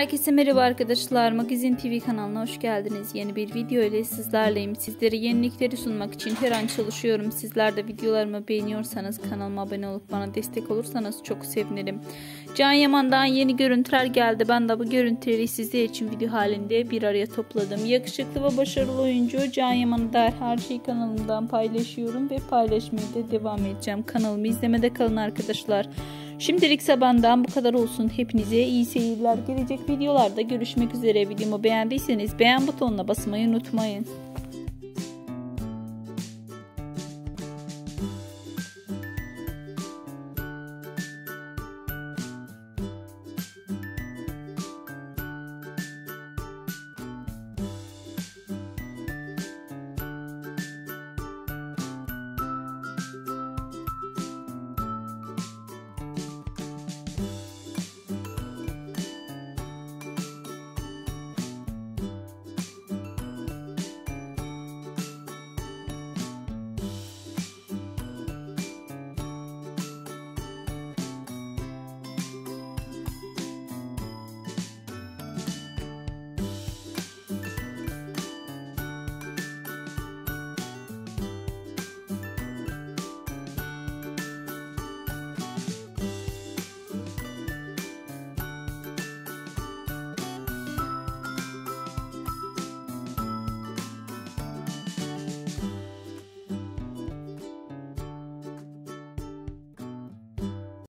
Herkese merhaba arkadaşlar. Magazin TV kanalına hoş geldiniz. Yeni bir video ile sizlerleyim. Sizlere yenilikleri sunmak için her an çalışıyorum. Sizler de videolarımı beğeniyorsanız kanalıma abone olup bana destek olursanız çok sevinirim. Can Yaman'dan yeni görüntüler geldi. Ben de bu görüntüleri sizler için video halinde bir araya topladım. Yakışıklı ve başarılı oyuncu Can Yaman'ı da her şeyi kanalımdan paylaşıyorum ve paylaşmaya da devam edeceğim. Kanalımı izlemede kalın arkadaşlar. Şimdilik sabahından bu kadar olsun. Hepinize iyi seyirler. Gelecek videolarda görüşmek üzere. Videomu beğendiyseniz beğen butonuna basmayı unutmayın.